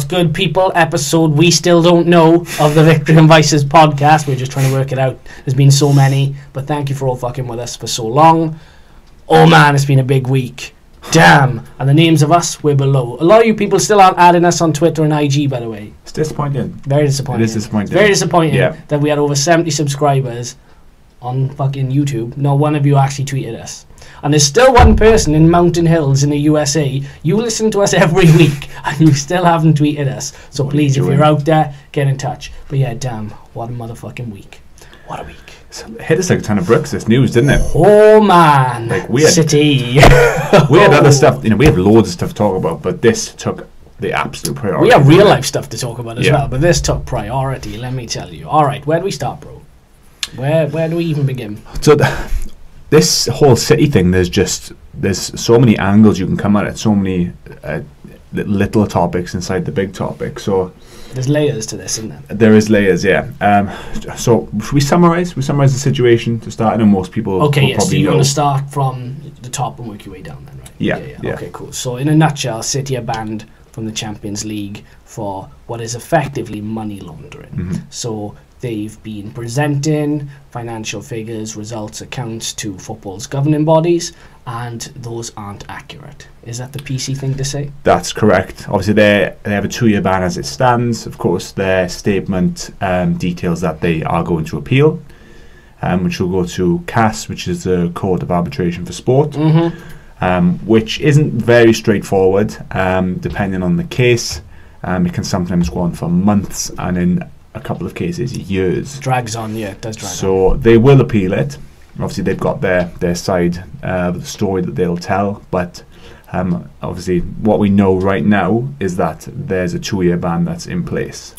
What's good, people? Episode we still don't know of the Victory and Vices podcast. We're just trying to work it out. There's been so many, but thank you for all fucking with us for so long. Oh man, it's been a big week. Damn. And the names of us, we're below. A lot of you people still aren't adding us on Twitter and IG, by the way. It's disappointing. Very disappointing. It is disappointing. Very disappointing Yeah. that we had over 70 subscribers on fucking YouTube. Not one of you actually tweeted us. And there's still one person in Mountain Hills in the USA. You listen to us every week and you still haven't tweeted us. So What please, you if doing? you're out there, get in touch. But yeah, damn, what a motherfucking week. What a week. It's hit us like a ton of bricks. This news, didn't it? Oh man. Like, we had- City. We had Oh. other stuff. You know, we have loads of stuff to talk about, but this took the absolute priority. We have real life stuff to talk about as Yeah. well, but this took priority, let me tell you. All right, where do we start, bro? Where where do we even begin? So this whole city thing, there's just there's so many angles you can come at it. So many uh, little topics inside the big topic. So There's layers to this, isn't there? there is layers, yeah. Um, so should we summarize? We summarize the situation to start. I know most people Okay, yes. so probably you're going to start from the top and work your way down, then, right? Yeah, yeah. Okay, cool. So, in a nutshell, City are banned from the Champions League for what is effectively money laundering. Mhm. So, they've been presenting financial figures, results, accounts to football's governing bodies, and those aren't accurate. Is that the PC thing to say? That's correct. Obviously, they they have a two-year ban as it stands. Of course, their statement um, details that they are going to appeal, um, which will go to CAS, which is the Court of Arbitration for Sport, Mm-hmm. um, which isn't very straightforward. Um, depending on the case, um, it can sometimes go on for months, and in a couple of cases, years. Drags on, yeah, it does drag on. So they will appeal it. Obviously, they've got their their side uh, the story that they'll tell, but. Um, obviously, what we know right now is that there's a two-year ban that's in place.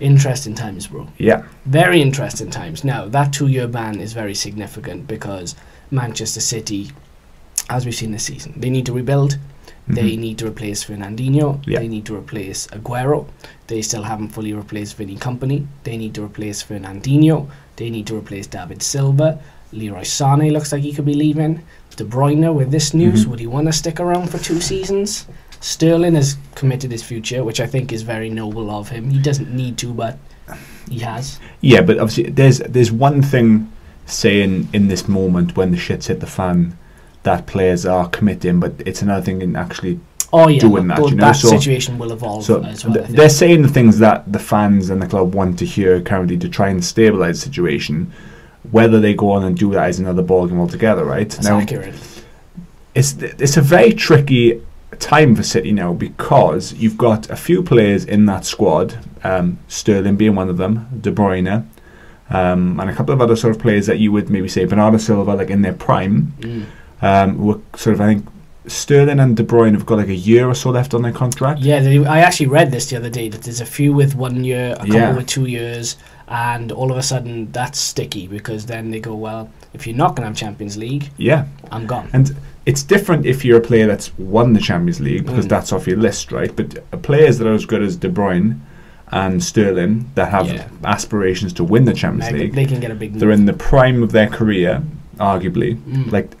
Interesting times, bro. Yeah, Very interesting times. Now, that two year ban is very significant because Manchester City, as we've seen this season, they need to rebuild. They Mhm. need to replace Fernandinho. Yeah. They need to replace Aguero. They still haven't fully replaced Vinny Kompany. They need to replace Fernandinho. They need to replace David Silva. Leroy Sane looks like he could be leaving. De Bruyne, with this news, Mhm. would he want to stick around for two seasons? Sterling has committed his future, which I think is very noble of him. He doesn't need to, but he has. yeah, but obviously, there's there's one thing saying in this moment when the shit's hit the fan that players are committing, but it's another thing in actually. Oh yeah, doing that, you know, so- situation will evolve So as well. Th- they're saying the things that the fans and the club want to hear currently to try and stabilise the situation. Whether they go on and do that is another ballgame altogether, right? That's accurate. it's it's a very tricky time for City now because you've got a few players in that squad, um, Sterling being one of them, De Bruyne, um, and a couple of other sort of players that you would maybe say Bernardo Silva, like in their prime, Mm. Um, who are sort of I think Sterling and De Bruyne have got like a year or so left on their contract. Yeah, they, I actually read this the other day that there's a few with one year, a couple Yeah. with two years, and all of a sudden that's sticky because then they go, well, if you're not going to have Champions League, Yeah, I'm gone. and it's different if you're a player that's won the Champions League because Mm. that's off your list, right? But players that are as good as De Bruyne and Sterling that have Yeah. aspirations to win the Champions League, they can get a big. they're move. in the prime of their career, arguably. Mm. Like,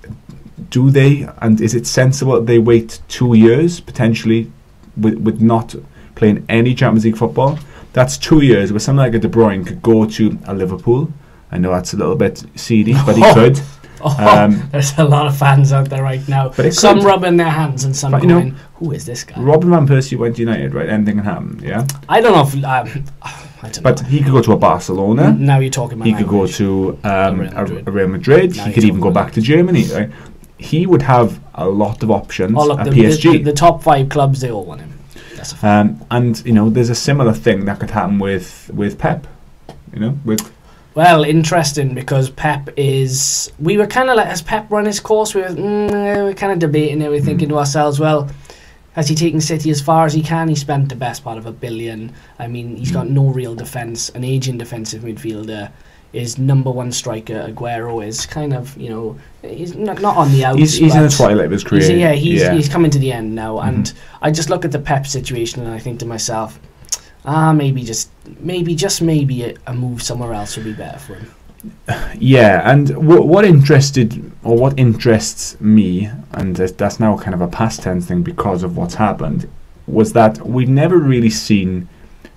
do they and is it sensible that they wait two years potentially with with not playing any Champions League football? That's two years where someone like a De Bruyne could go to a Liverpool. I know that's a little bit seedy, but he Oh. could. Oh, Um, there's a lot of fans out there right now. But some could. rubbing their hands and some But, you know, "Who is this guy?" Robin van Persie went to United, right? Anything can happen, yeah. I don't know if um, I don't But know. he could go to a Barcelona. now you're talking. My He could go to um, Real a, Madrid. a Real Madrid. He could even go back to Germany. Right? He would have a lot of options Oh, look, at the, PSG. The, the, top five clubs, they all want him. That's a fact. um, and you know, there's a similar thing that could happen with with Pep. You know, with Well, interesting because Pep is. We were kind of like, has Pep run his course? We were, mm, we were kind of debating it. We were thinking to ourselves, well, has he taken City as far as he can? He spent the best part of a billion. I mean, he's got no real defence. An aging defensive midfielder. His number one striker, Aguero, is kind of, you know, he's not, not on the outs. he's, he's in the twilight of his career. He's, yeah, he's, yeah. he's coming to the end now, Mhm. and I just look at the Pep situation and I think to myself, ah, maybe just, maybe just maybe a, a move somewhere else would be better for him. Yeah, and w- what interested or what interests me, and that's- that's now kind of a past tense thing because of what's happened, was that we've never really seen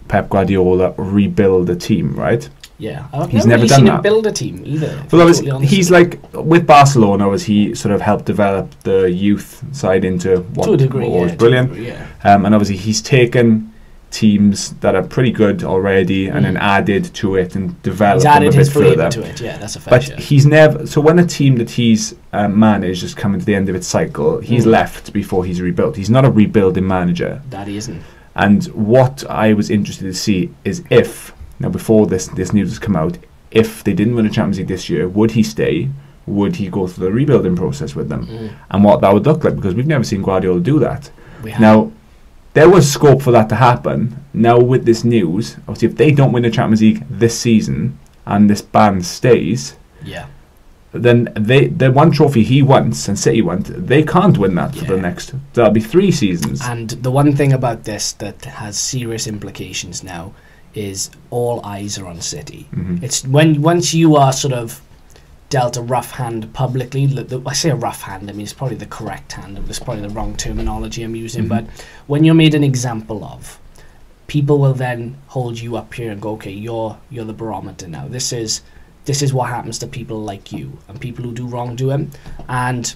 Pep Guardiola rebuild a team, right? Yeah, I've He's never, never really done seen that. him build a team either. Well, obviously, totally he's like with Barcelona, was he sort of helped develop the youth side into what, to degree, what yeah, was brilliant. degree, yeah. Um, and obviously, he's taken teams that are pretty good already and then Mm. added to it and developed He's them a added bit further. to it. Yeah, that's a fact. But yeah. he's never. So when a team that he's um, managed is coming to the end of its cycle, he's Mm. left before he's rebuilt. He's not a rebuilding manager. that he isn't. And what I was interested to see is if now before this this news has come out, if they didn't win a Champions League this year, would he stay? Would he go through the rebuilding process with them? Mm. And what that would look like because we've never seen Guardiola do that. Now, there was scope for that to happen. Now, with this news, obviously, if they don't win the Champions League this season and this ban stays, yeah, then they the one trophy he wants and City want, they can't win that for the next. That'll be three seasons. and the one thing about this that has serious implications now is all eyes are on City. Mhm. It's when once you are sort of dealt a rough hand publicly. l- the- I say a rough hand. I mean it's probably the correct hand. It's probably the wrong terminology I'm using. Mhm. But when you're made an example of, people will then hold you up here and go, okay, you're you're the barometer now. This is this is what happens to people like you and people who do wrongdoing. And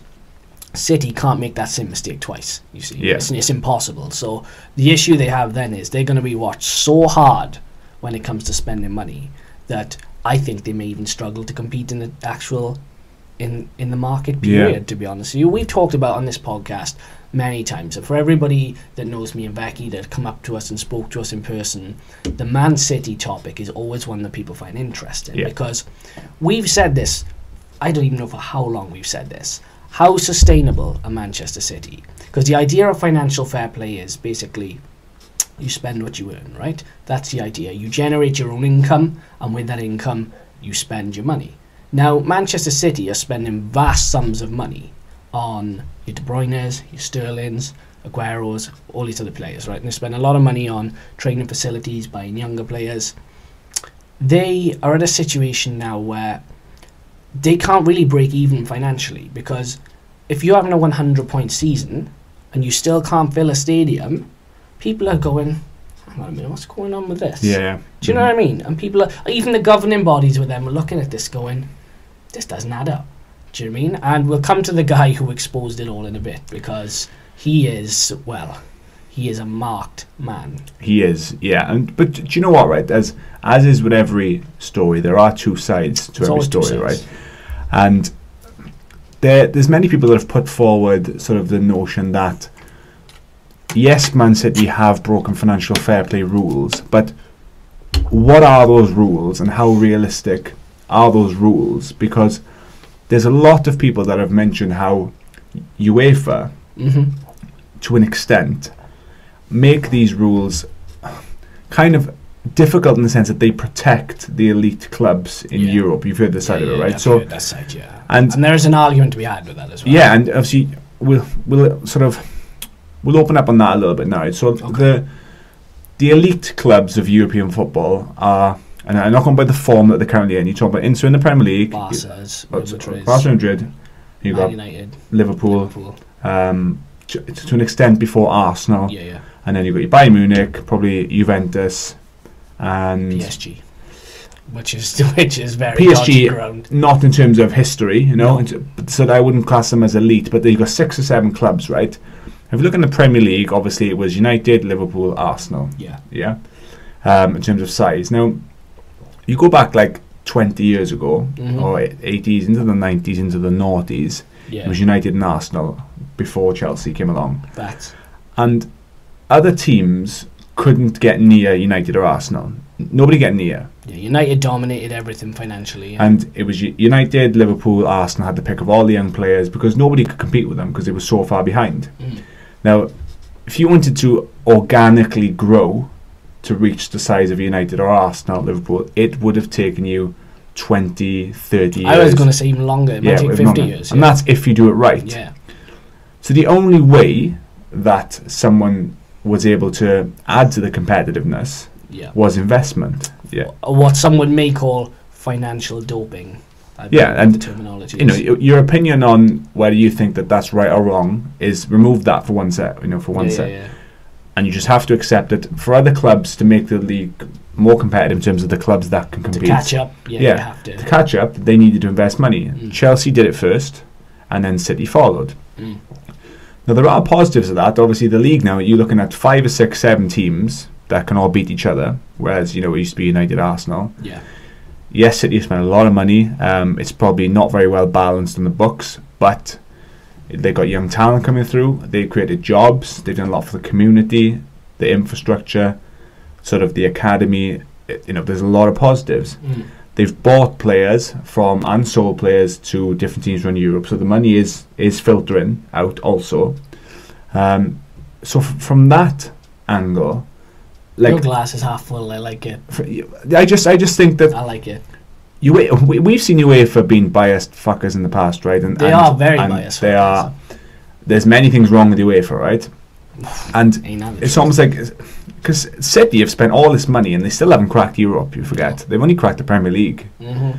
City can't make that same mistake twice. You see, Yeah. it's, it's impossible. So the issue they have then is they're going to be watched so hard when it comes to spending money that I think they may even struggle to compete in the actual in in the market Yeah. period. To be honest with you, we've talked about on this podcast many times. And for everybody that knows me and Becky that come up to us and spoke to us in person, the Man City topic is always one that people find interesting Yeah. because we've said this. I don't even know for how long we've said this. How sustainable are Manchester City? Because the idea of financial fair play is basically you spend what you earn, right? That's the idea. You generate your own income, and with that income, you spend your money. Now, Manchester City are spending vast sums of money on your De Bruyne's, your Sterling's, Aguero's, all these other players, right? And they spend a lot of money on training facilities, buying younger players. They are at a situation now where they can't really break even financially because if you're having a 100 point season and you still can't fill a stadium, people are going, hang on a minute, what's going on with this? yeah. Do you know what I mean? And people are, even the governing bodies with them are looking at this going, this doesn't add up. Do you know what I mean? And we'll come to the guy who exposed it all in a bit because he is, well, he is a marked man. He is, yeah. And but do you know what, right? As as is with every story, there are two sides to There's every story, right? And there, there's many people that have put forward sort of the notion that yes, Man City have broken financial fair play rules, but what are those rules and how realistic are those rules? Because there's a lot of people that have mentioned how UEFA, hmm to an extent, make these rules kind of difficult in the sense that they protect the elite clubs in Yeah. Europe. You've heard this side of it, right? I've So that side, yeah. and And there is an argument to be had with that as well. yeah, and obviously we'll we'll sort of we'll open up on that a little bit now. So Okay. the the elite clubs of European football are, and I'm not going by the form that they're currently in. You talk about Inter in the Premier League, Real Barca Madrid, you got United, Liverpool, Liverpool. um, to, to an extent before Arsenal, Yeah, yeah. and then you've got your Bayern Munich, probably Juventus, and PSG, which is which is very PSG not in terms of history, you know, No. in t- but- so that I wouldn't class them as elite, but they've got six or seven clubs, right? If you look in the Premier League, obviously it was United, Liverpool, Arsenal, Yeah, yeah, um, in terms of size. Now, you go back like 20 years ago, Mhm. or 80s, into the 90s, into the noughties, it yeah. was United and Arsenal before Chelsea came along. Facts. And other teams couldn't get near United or Arsenal. Nobody get near. Yeah, United dominated everything financially. Yeah. And it was United, Liverpool, Arsenal had the pick of all the young players because nobody could compete with them because they were so far behind. Mm. Now, if you wanted to organically grow to reach the size of United or Arsenal, Liverpool, it would have taken you 20, 30 years. I was going to say even longer. It might take 50 longer. years. And yeah. that's if you do it right. Yeah, So the only way that someone was able to add to the competitiveness yeah. was investment. Yeah. What some would may call financial doping. I Yeah, and, the terminology. You know, your opinion on whether you think that that's right or wrong is remove that for one set. You know, for one yeah, set. yeah, yeah. and you just have to accept it. For other clubs to make the league more competitive in terms of the clubs that can compete. To catch up, yeah, Yeah. you have to. to catch up, they needed to invest money. Mm. Chelsea did it first, and then City followed. Mm. Now there are positives of that. Obviously, the league now you're looking at five or six, seven teams that can all beat each other. Whereas you know it used to be United, Arsenal. Yeah. Yes, City spent a lot of money. Um, it's probably not very well balanced in the books, but they got young talent coming through. They created jobs. They've done a lot for the community, the infrastructure, sort of the academy. It- you know, there's a lot of positives. Mm. They've bought players from and sold players to different teams around Europe, so the money is is filtering out also. Um, so f- from that angle, Your like glass is half full. I like it. I just I just think that I like it. you we, we've seen UEFA being biased fuckers in the past, right? And They and, are very biased. They are. There's many things wrong with UEFA, right? And Ain't that the it's almost like because City have spent all this money and they still haven't cracked Europe. You forget they've only cracked the Premier League. Mhm.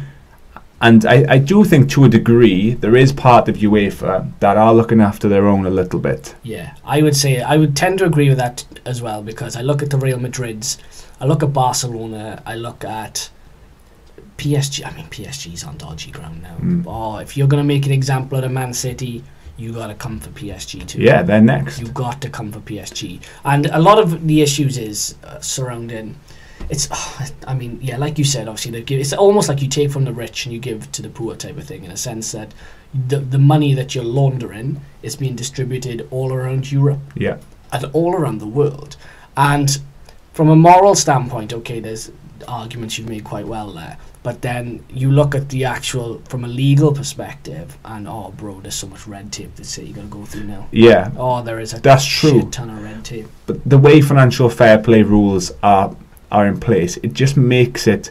And I, I do think to a degree there is part of UEFA that are looking after their own a little bit. Yeah, I would say I would tend to agree with that as well because I look at the Real Madrids, I look at Barcelona, I look at PSG. I mean, PSG's on dodgy ground now. Mm. Oh, if you're gonna make an example out of Man City, you gotta come for PSG too. Yeah, they're next. you got to come for PSG. And a lot of the issues is uh, surrounding. It's, ah, I mean, yeah, like you said, obviously they give. It's almost like you take from the rich and you give to the poor type of thing, in a sense that the the money that you're laundering is being distributed all around Europe Yeah, and all around the world. And from a moral standpoint, okay, there's arguments you've made quite well there. But then you look at the actual, from a legal perspective, and oh, bro, there's so much red tape that you got to go through now. yeah. Oh, there is a That's true. shit ton of red tape. But the way financial fair play rules are are in place, it just makes it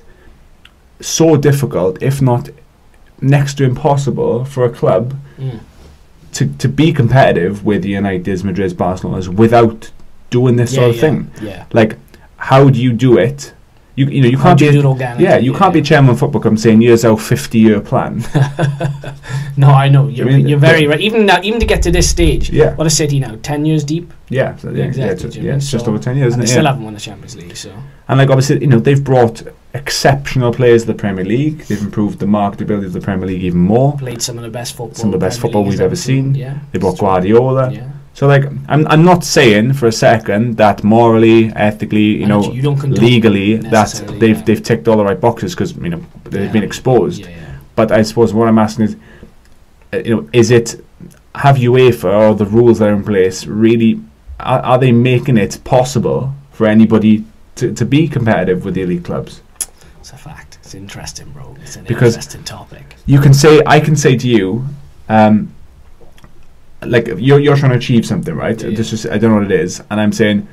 so difficult, if not next to impossible, for a club Mm. to, to be competitive with the United's, Madrid's, Barcelona's without doing this Yeah, sort of yeah, thing. Yeah. Like, how do you do it? You you know you can't be a- do it organically? yeah you can't be chairman of football club saying here's our 50 year plan. No, I know you're, mean, you're very right. Even now, even to get to this stage, Yeah. what a City now? Ten years deep. Yeah, so, yeah, yeah, Exactly, it's, yeah, mean? it's just So- over 10 years, and isn't they it? still Yeah. haven't won the Champions League. So And like obviously, you know, they've brought exceptional players to the Premier League. They've improved the marketability of the Premier League even more. played some of the best football. Some of the best Premier football League we've ever seen. Yeah. They brought. Guardiola. Yeah. So like, I'm I'm not saying for a second that morally, ethically, you And know, you don't legally, that they've yeah. they've ticked all the right boxes because you know they've Yeah. been exposed. Yeah, yeah. But I suppose what I'm asking is, uh, you know, is it have UEFA or the rules that are in place really are, are they making it possible for anybody to, to be competitive with the elite clubs? It's a fact. It's interesting, bro. It's an Because- interesting topic. You can say I can say to you, um, like you're you're trying to achieve something, right? Yeah. This is I don't know what it is, and I'm saying,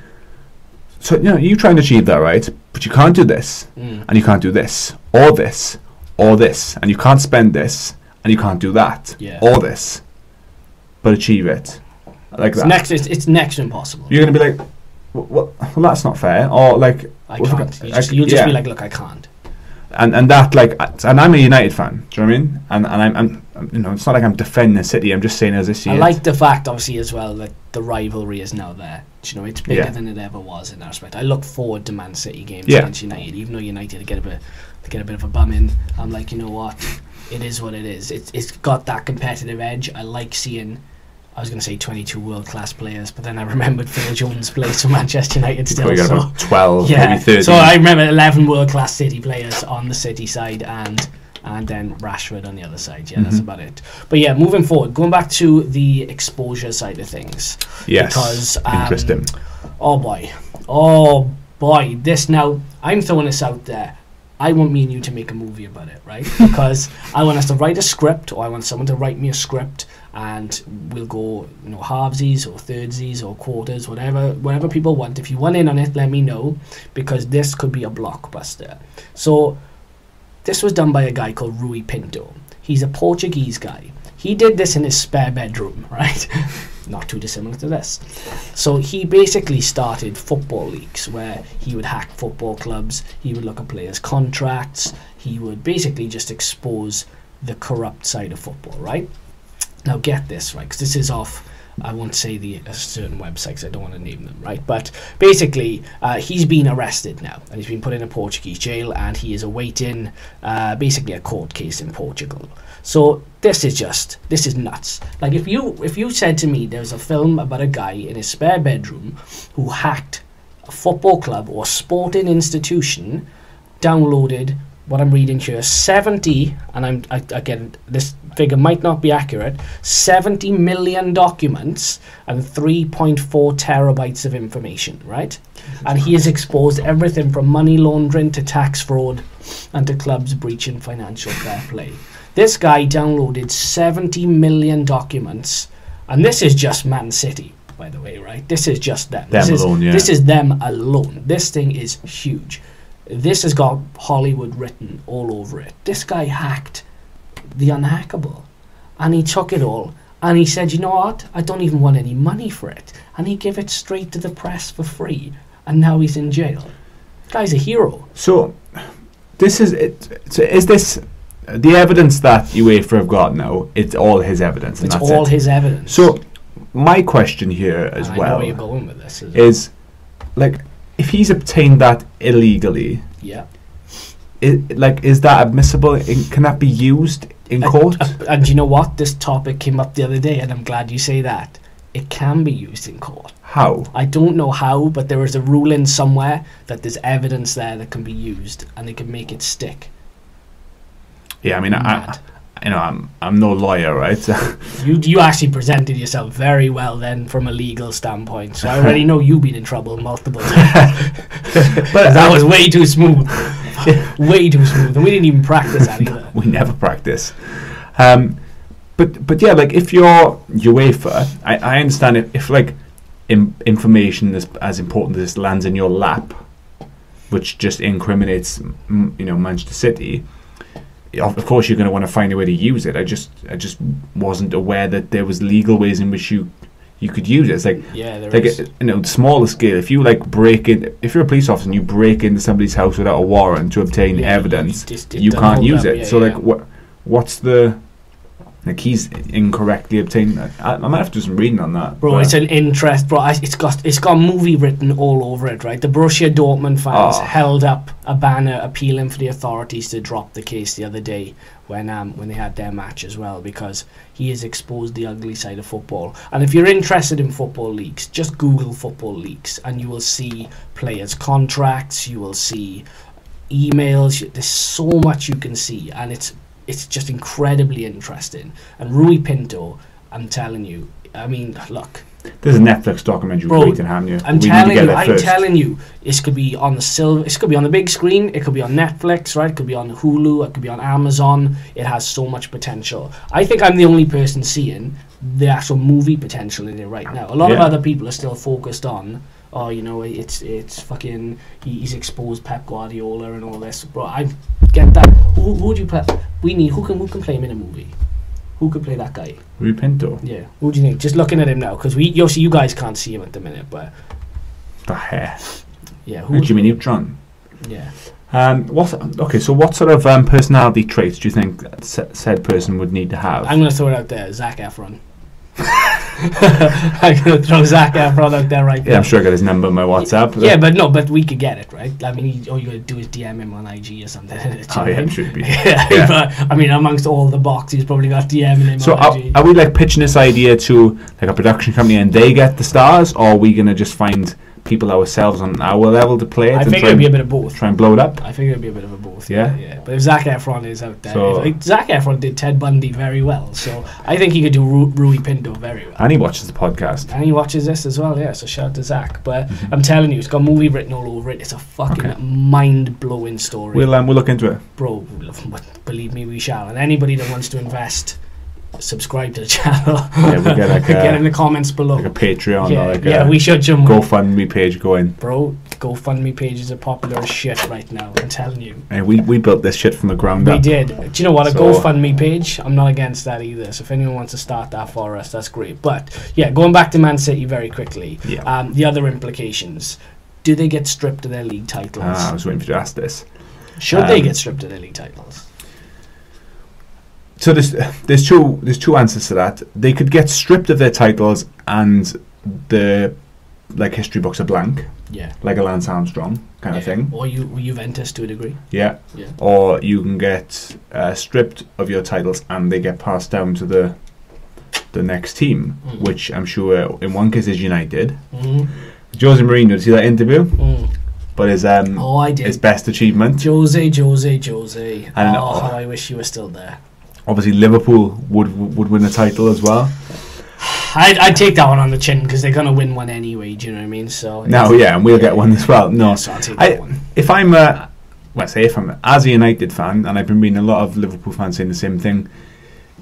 so you know you're trying to achieve that, right? But you can't do this, Mm. and you can't do this, or this, or this, and you can't spend this, and you can't do that, Yeah. or this, but achieve it, like It's that. next. It's, it's next impossible. You're gonna be like, well, well, well that's not fair, or like, I well, can't. You just, you'll just yeah. be like, look, I can't. and and that like, and I'm a United fan. Do you know what I mean? And and I'm I'm- you know, it's not like I'm defending the City. I'm just saying as I see I like the fact, obviously, as well that the rivalry is now there. Do You know, it's bigger Yeah. than it ever was in that respect. I look forward to Man City games Yeah. against United, even though United get a bit, get a bit of a bum in. I'm like, you know what, it is what it is. It's it's got that competitive edge. I like seeing. I was going to say 22 world class players, but then I remembered Phil Jones plays for Manchester United still. Got So, about twelve, yeah, maybe thirteen. so I remember 11 world class City players on the City side and and then Rashford on the other side. Yeah, that's Mhm. about it. But yeah, moving forward, going back to the exposure side of things. yes, because, um, interesting. Oh boy. Oh boy. This now, I'm throwing this out there. I want me and you to make a movie about it, right? Because I want us to write a script, or I want someone to write me a script, and we'll go, you know, halvesies or thirdsies or quarters, whatever, whatever people want. If you want in on it, let me know, because this could be a blockbuster. So, this was done by a guy called Rui Pinto. He's a Portuguese guy. He did this in his spare bedroom, right? Not too dissimilar to this. So he basically started football leaks where he would hack football clubs, he would look at players' contracts, he would basically just expose the corrupt side of football, right? Now get this, right? Because this is off I won't say the certain websites. I don't want to name them, right? But basically, uh, he's been arrested now, and he's been put in a Portuguese jail, and he is awaiting uh, basically a court case in Portugal. So this is just this is nuts. Like if you if you said to me there's a film about a guy in his spare bedroom who hacked a football club or sporting institution, downloaded what I'm reading here 70 and I'm I, again this figure might not be accurate 70 million documents and 3.4 terabytes of information right? And he has exposed everything from money laundering to tax fraud and to clubs breaching financial fair play. This guy downloaded 70 million documents and this is just Man City by the way right? This is just them, Them this alone, is, yeah. this is them alone. This thing is huge this has got Hollywood written all over it. This guy hacked the unhackable. And he took it all and he said, you know what? I don't even want any money for it. And he gave it straight to the press for free. And now he's in jail. Guy's a hero. So, this is it. So, is this the evidence that UEFA have got now? It's all his evidence, and It's all it. his evidence. So, my question here as And I know where you're well going with this. Is is, like, if he's obtained that illegally, yeah. i like, is that admissible? In, can that be used in And- court? uh, and you know what? This topic came up the other day, and I'm glad you say that. It can be used in court. How? I don't know how, but there is a ruling somewhere that there's evidence there that can be used and they can make it stick. Yeah, I mean, Mad. I, you know, I'm I'm no lawyer, right? You you actually presented yourself very well then from a legal standpoint. So I already know you've been in trouble multiple times. but that was way too smooth. way too smooth. And we didn't even practice that either. we never practice. Um, but but yeah, like if you're UEFA, I, I understand if, if like Im- information as as important as this lands in your lap, which just incriminates you know Manchester City. Of of course, you're going to want to find a way to use it. I just I just wasn't aware that there was legal ways in which you you could use it. It's like Yeah, there like is. uh, you know smaller scale. If you like break in, if you're a police officer and you break into somebody's house without a warrant to obtain Yeah, evidence, you just- you can't use up, it. yeah, so like what what's the like he's incorrectly obtained I, I might have to do some reading on that Bro, but- it's an interest, bro. It's got it's got movie written all over it, right? The Borussia Dortmund fans Oh. held up a banner appealing for the authorities to drop the case the other day when um when they had their match as well because he has exposed the ugly side of football. And if you're interested in football leaks, just Google football leaks and you will see players' contracts. You will see emails. There's so much you can see, and it's it's just incredibly interesting. And Rui Pinto, I'm telling you, I mean, look, there's a Netflix documentary Bro, waiting haven't you I'm We telling you, I'm first. telling you, this could be on the silver, this could be on the big screen, it could be on Netflix, right? It could be on Hulu, it could be on Amazon. It has so much potential. I think I'm the only person seeing the actual movie potential in it right now. A lot of other people are still focused on, oh, you know, it's it's fucking he's exposed Pep Guardiola and all this. Bro, I get that. Who who would you play? We need who can who can play him in a movie? Who could play that guy? Rui Pinto Yeah. Who do you think? Just looking at him now, because we, you see, you guys can't see him at the minute, but the hair yeah. Who? Jimmy Neutron Yeah. um, what okay so what sort of um, personality traits do you think sa- said person would need to have I'm gonna throw it out there, Zac Efron. I'm gonna throw Zac Efron out there right yeah now. I'm sure I got his number on my WhatsApp Yeah, but no, but we could get it right. I mean, all you gotta do is DM him on IG or something. Do you know oh yeah it should be yeah, Yeah. but I mean, amongst all the boxes, he's probably got DMing him So on are, IG. are we like pitching this idea to like a production company and they get the stars, or are we gonna just find people ourselves on our level to play it I think it'd be a bit of both. try and blow it up? I think it'd be a bit of a both. Yeah? yeah. But if Zac Efron is out there, So- if, like, Zac Efron did Ted Bundy very well, so I think he could do Ru- Rui Pinto very well. And he watches the podcast. And he watches this as well, yeah. So shout out to Zac. But I'm telling you, it's got movie written all over it. It's a fucking Mm-hmm. Okay. mind blowing story, We'll um, we'll look into it. bro. Believe me, we shall. And anybody that wants to invest, subscribe to the channel. Yeah, we get like get a, in the comments below. like a Patreon yeah, like yeah, a we should jump. GoFundMe page going. Bro, GoFundMe pages are popular as shit right now. I'm telling you. Hey, we we built this shit from the ground We up. We did. Do you know what? A So- GoFundMe page, I'm not against that either. So if anyone wants to start that for us, that's great. But yeah, going back to Man City very quickly, Yeah. um, the other implications. Do they get stripped of their league titles? Ah, I was waiting for you to ask this. Should they um, get stripped of their league titles? So there's there's two there's two answers to that. They could get stripped of their titles and the like history books are blank, Yeah. like a Lance Armstrong kind of thing. Or you Juventus to a degree. Yeah. Yeah. Or you can get uh, stripped of your titles and they get passed down to the the next team, Mm. which I'm sure in one case is United. Mm. Jose Mourinho, did you see that interview? Mm. But his um Oh, I did. his best achievement. Jose, Jose, Jose. I don't oh, how I wish you were still there. Obviously, Liverpool would would win the title as well. I'd, I'd take that one on the chin because they're going to win one anyway, do you know what I mean? So No, yeah, and we'll get one as well. No, Yeah, so I'll take I- that one. if I'm a, well, say if I'm as a United fan, and I've been reading a lot of Liverpool fans saying the same thing.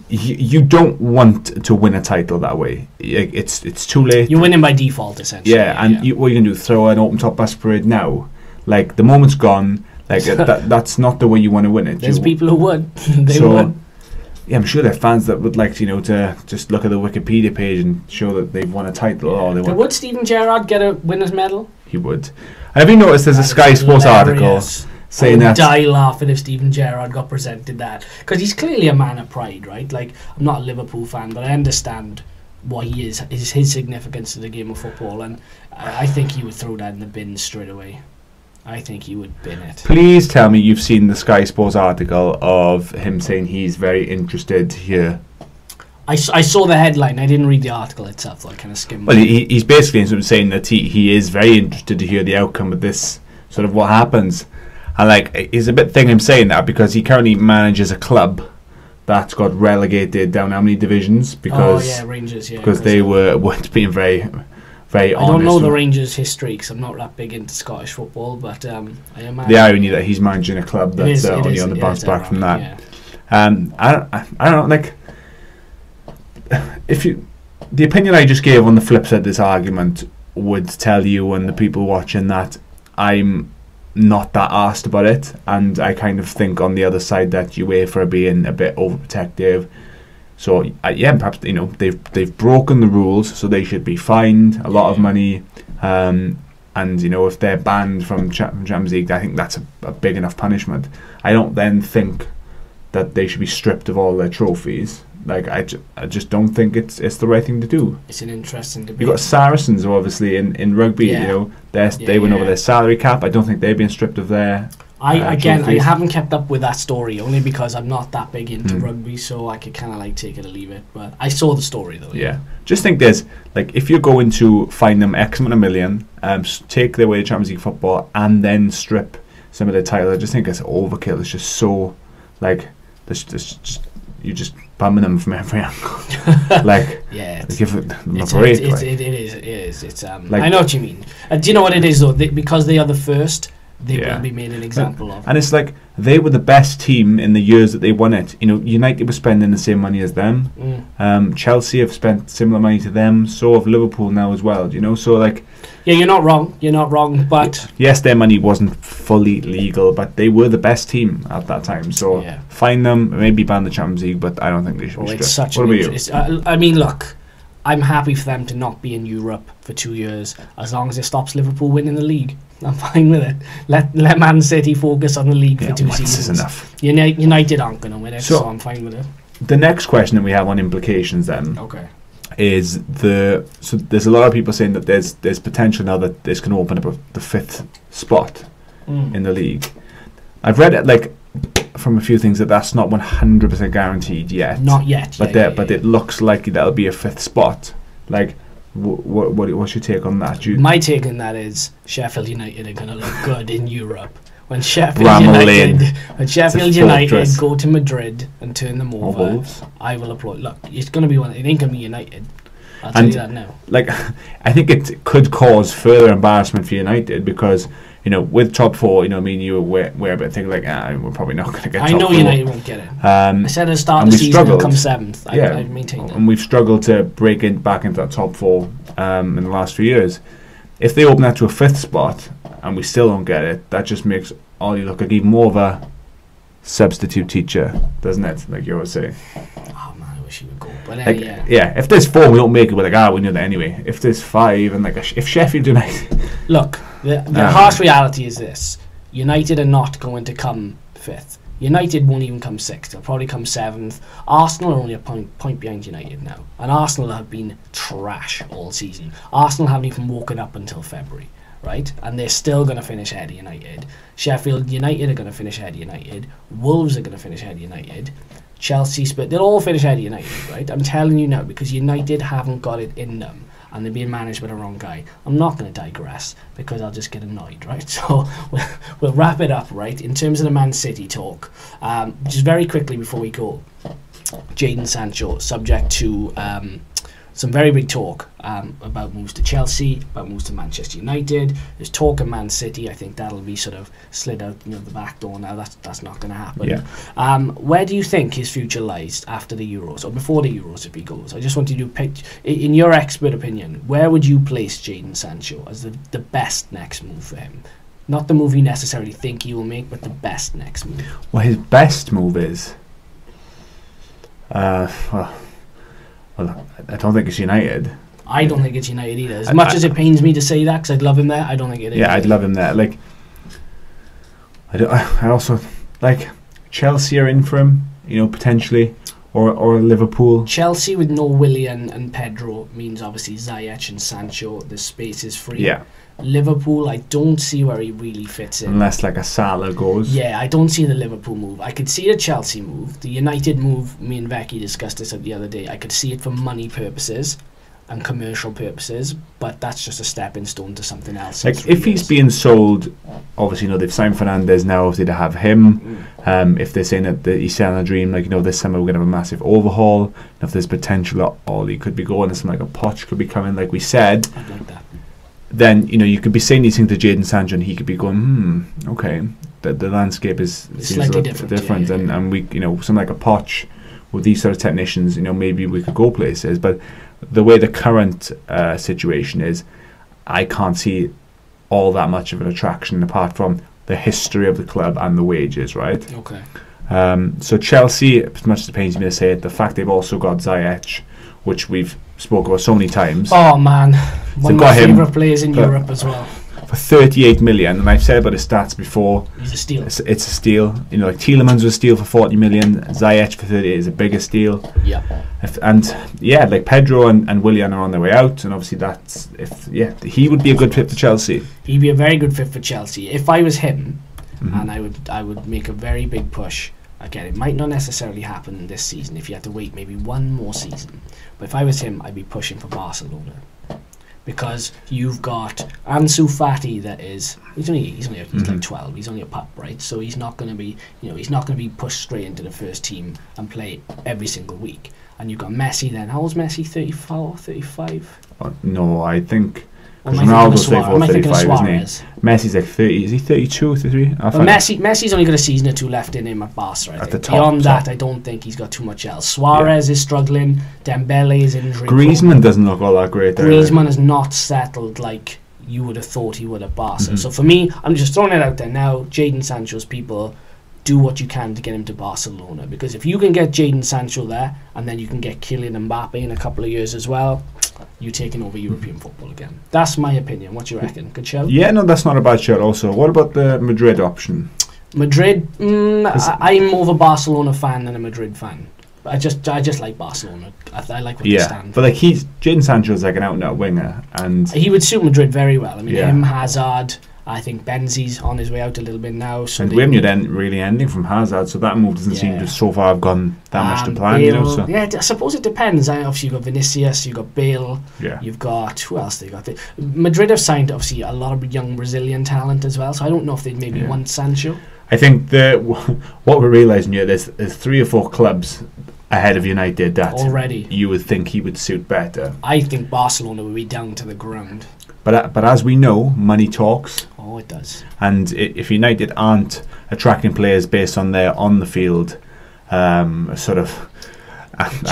You, you don't want to win a title that way. It's it's too late. You're winning by default, essentially. yeah, and You, what you can do? Throw an open top bus parade now. Like the moment's gone. Like that, that's not the way you want to win it. There's You- people who would. they So, would. Yeah, I'm sure there are fans that would like to, you know, to just look at the Wikipedia page and show that they've won a title. Or they But won. would Steven Gerrard get a winner's medal? He would. Have you noticed there's a Sky Sports article saying I would that? die laughing if Steven Gerrard got presented that because he's clearly a man of pride, right? Like I'm not a Liverpool fan, but I understand what he is, his, his significance to the game of football, and I, I think he would throw that in the bin straight away. I think he would bin it. Please tell me you've seen the Sky Sports article of him saying he's very interested to here. I, s- I saw the headline. I didn't read the article itself. So I kind of skimmed. Well, it. he, he's basically sort of saying that he, he is very interested to hear the outcome of this, sort of what happens. And like, he's a bit thing him saying that because he currently manages a club that's got relegated down how many divisions oh, because oh yeah, Rangers. Yeah, because they were weren't being very very I don't know the Rangers' history because I'm not that big into Scottish football, but um, I imagine the irony that he's managing a club that's is- uh, only is- on the bounce back from that. yeah. Um, I don't, I, I don't know, like, if you, the opinion I just gave on the flip side of this argument would tell you and the people watching that I'm not that asked about it, and I kind of think on the other side that UEFA are for being a bit overprotective. So uh, yeah, perhaps you know they've they've broken the rules, so they should be fined a lot of money. Um, and you know if they're banned from Cha- from Champions League, I think that's a, a big enough punishment. I don't then think that they should be stripped of all their trophies. Like I, ju- I just don't think it's it's the right thing to do. It's an interesting debate. You've got Saracens, obviously in, in rugby. Yeah. You know, they're, Yeah, they went over their salary cap. I don't think they've been stripped of their. I uh, again, I haven't kept up with that story only because I'm not that big into Mm. rugby, so I could kind of like take it or leave it. But I saw the story though. Yeah, just think this: like if you're going to find them X amount of million, um, take their way to Champions League football, and then strip some of their titles. I just think it's overkill. It's just so like this, this just you just bumming them from every angle. like yeah. It's, give it it's, break. it's, like. it, it is. It is. It's. Um, Like- I know what you mean. Uh, do you know what it is though? They, because they are the first, they Yeah. will be made an example of. And it's like they were the best team in the years that they won it. You know, United were spending the same money as them. Mm. Um, Chelsea have spent similar money to them. So have Liverpool now as well. You know, so like Yeah, you're not wrong. You're not wrong. But yes, their money wasn't fully legal, but they were the best team at that time. So Yeah. find them, maybe ban the Champions League, but I don't think they should oh, be it's stripped. such What about you? I, I mean, look. I'm happy for them to not be in Europe for two years, as long as it stops Liverpool winning the league. I'm fine with it. Let let Man City focus on the league Yeah, for two once is seasons. enough. Uni- United aren't going to win it, So- so, I'm fine with it. The next question that we have on implications then Okay. is the so there's a lot of people saying that there's there's potential now that this can open up a, the fifth spot Mm. in the league. I've read it like from a few things that that's not 100% guaranteed yet. Not yet. but yeah, there, yeah, but it looks like that'll be a fifth spot. Like, wh- wh- what what's your take on that? You, My take on that is Sheffield United are going to look good in Europe. When Sheffield United, Lane. when Sheffield United go to Madrid and turn them over? I will applaud. Look, it's going to be one. It ain't going to be United. I'll tell you that now. Like, I think it could cause further embarrassment for United because you know with top four, you know, I mean, you were we're a bit thinking like, ah, we're probably not going to get. I know. United won't get it. Um, I said at the start of the season, struggled. come seventh. I, yeah, I maintain that. and we've struggled to break in back into that top four um, in the last few years. If they open that to a fifth spot and we still don't get it, that just makes Ole look like even more of a substitute teacher, doesn't it? Like you always say. Oh man, I wish he would go. But uh, Like, yeah. yeah. if there's four, we don't make it. We're like, ah, we knew that anyway. If there's five, and like, a if Sheffield United, Look, the, the Um, harsh reality is this: United are not going to come fifth. United won't even come sixth. They'll probably come seventh. Arsenal are only a point point behind United now, and Arsenal have been trash all season. Arsenal haven't even woken up until February, right? And they're still going to finish ahead of United. Sheffield United are going to finish ahead of United. Wolves are going to finish ahead of United. Chelsea, Spurs, they'll all finish ahead of United, right? I'm telling you now because United haven't got it in them and they're being managed by the wrong guy. I'm not going to digress because I'll just get annoyed, right? So we'll, we'll wrap it up, right? In terms of the Man City talk, um, just very quickly before we go, Jadon Sancho, subject to um, some very big talk um, about moves to Chelsea, about moves to Manchester United. There's talk of Man City. I think that'll be sort of slid out you know, the back door now. That's that's not going to happen. Yeah. Um, where do you think his future lies after the Euros or before the Euros if he goes? I just want you to pick, in your expert opinion, where would you place Jadon Sancho as the, the best next move for him? Not the move you necessarily think he will make, but the best next move. Well, his best move is. Uh, well, well, I don't think it's United. I don't think it's United either. As I- much I- as it pains me to say that, because I'd love him there, I don't think it is. Yeah, I'd love him there. Like, I, do, I also like Chelsea are in for him. You know, potentially, or or Liverpool. Chelsea with no Willian and Pedro means obviously Ziyech and Sancho. The space is free. Yeah, Liverpool, I don't see where he really fits in. unless like a Salah goes. Yeah, I don't see the Liverpool move. I could see the Chelsea move. The United move, me and Becky discussed this the other day. I could see it for money purposes and commercial purposes, but that's just a stepping stone to something else. Like if he's years. being sold, obviously you know they've signed Fernandes now. Obviously to have him, Mm. um, if they're saying that the, he's selling a dream, like you know this summer we're gonna have a massive overhaul. If there's potential, at all he could be going. And something like a Poch could be coming, like we said. I'd like that. Then you know you could be saying these things to Jadon Sancho, and he could be going, hmm, okay. The, the landscape is seems slightly lot different, yeah, and yeah. and we you know something like a Poch with these sort of technicians, you know maybe we could go places, but the way the current uh, situation is, I can't see all that much of an attraction apart from the history of the club and the wages, right? Okay. Um, so Chelsea, as much as it pains me to say it, the fact they've also got Ziyech, which we've spoke about so many times, Oh man, one of my favourite players in Europe as well. For 38 million, and I've said about his stats before, He's a steal. it's, it's a steal. You know, like Tielemans was a steal for 40 million, Ziyech for 38 is a bigger steal. Yeah. If, and yeah, like Pedro and, and Willian are on their way out, and obviously that's if yeah, he would be a good fit for Chelsea. He'd be a very good fit for Chelsea. If I was him, Mhm. and I would I would make a very big push. Again, it might not necessarily happen this season if you had to wait maybe one more season. But if I was him, I'd be pushing for Barcelona because you've got Ansu Fati that is he's only he's only he's Mhm. like twelve. He's only a pup, right? So he's not going to be you know he's not going to be pushed straight into the first team and play every single week. And you've got Messi then. How old's Messi? 34, 35? Uh, no, I think Or am Because I thinking of Ronaldo's Suarez? 34, Am I thinking of 35, isn't he? Messi's like 30. Is he 32, or 33? I'll But find. Messi, Messi's only got a season or two left in him at Barca. I At the top, Beyond top. that, I don't think he's got too much else. Suarez is struggling. Dembele is injury. Griezmann doesn't look all that great. either. Griezmann is not settled like you would have thought he would at Barca. Mhm. So for me, I'm just throwing it out there now. Jadon Sancho's people, do what you can to get him to Barcelona because if you can get Jadon Sancho there, and then you can get Kylian Mbappe in a couple of years as well, you're taking over European football again. That's my opinion. What do you reckon? Good show. Yeah, no, that's not a bad show. Also, what about the Madrid option? Madrid, mm, I, I'm more of a Barcelona fan than a Madrid fan. I just, I just like Barcelona. I, I like what they Yeah, stand. but like he's Jadon Sancho's like an out and out winger, and he would suit Madrid very well. I mean, Yeah. him, Hazard. I think Benzi's on his way out a little bit now. So and haven't yet really ending from Hazard, so that move doesn't seem to so far have gone that much to um, plan. You know, so yeah, I suppose it depends. I, obviously, you've got Vinicius, you've got Bale, yeah. you've got who else? They got the, Madrid have signed obviously a lot of young Brazilian talent as well. So I don't know if they'd maybe Yeah. want Sancho. I think the what we're realizing here there's, there's three or four clubs ahead of United that Already. you would think he would suit better. I think Barcelona would be down to the ground. But uh, but as we know, money talks, Oh, it does. and if United aren't attracting players based on their on the field um, sort of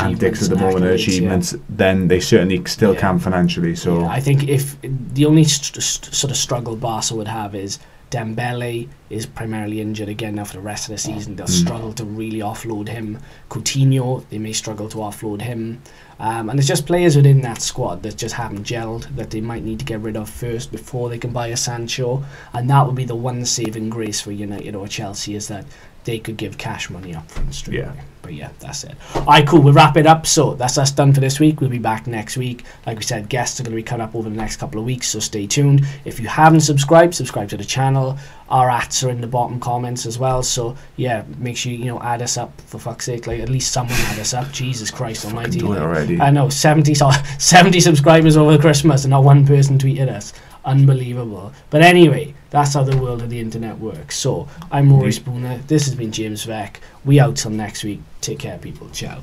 antics at the moment, and accolades, yeah. achievements, then they certainly still Yeah. can financially. So Yeah, I think if the only st- st- sort of struggle Barca would have is Dembele is primarily injured again now for the rest of the season. They'll Mm. struggle to really offload him. Coutinho, they may struggle to offload him. Um, and there's just players within that squad that just haven't gelled that they might need to get rid of first before they can buy a Sancho. And that would be the one saving grace for United or Chelsea is that they could give cash money up front straight Yeah. away. But yeah, that's it. Alright, cool. We'll wrap it up. So that's us done for this week. We'll be back next week. Like we said, guests are going to be cut up over the next couple of weeks, so stay tuned. If you haven't subscribed, subscribe to the channel. Our ads are in the bottom comments as well. So yeah, make sure you know add us up for fuck's sake. Like at least someone add us up. Jesus Christ Almighty! do it like, already. I know 70, 70 subscribers over Christmas, and not one person tweeted us. Unbelievable. But anyway, that's how the world of the internet works. So I'm Ruairi mm-hmm. Spooner. This has been James Veck. We out till next week. Take care, people. Ciao.